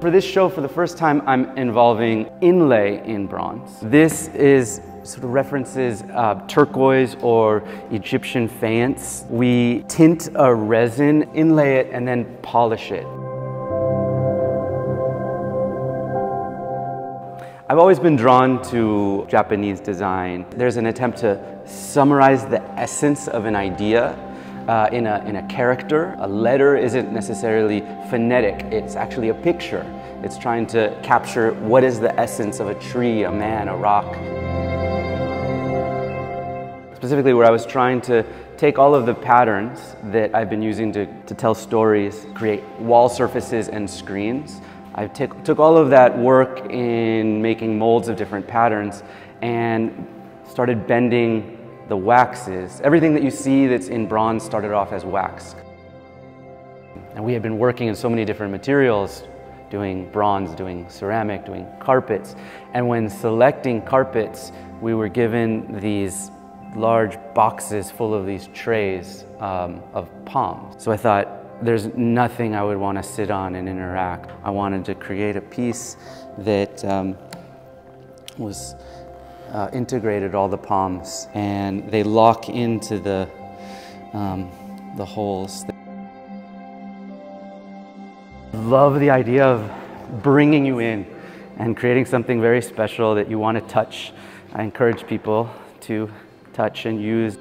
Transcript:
For this show, for the first time, I'm involving inlay in bronze. This is sort of references uh, turquoise or Egyptian faience. We tint a resin, inlay it, and then polish it. I've always been drawn to Japanese design. There's an attempt to summarize the essence of an idea uh, in, a, in a character. A letter isn't necessarily phonetic, it's actually a picture. It's trying to capture what is the essence of a tree, a man, a rock. Specifically where I was trying to take all of the patterns that I've been using to, to tell stories, create wall surfaces and screens, I took, took all of that work in making molds of different patterns and started bending the waxes. Everything that you see that's in bronze started off as wax. And we had been working in so many different materials, doing bronze, doing ceramic, doing carpets. And when selecting carpets, we were given these large boxes full of these trays um, of poms. So I thought, there's nothing I would want to sit on and interact. I wanted to create a piece that um, was uh, integrated all the poms and they lock into the, um, the holes. Love the idea of bringing you in and creating something very special that you want to touch. I encourage people to touch and use.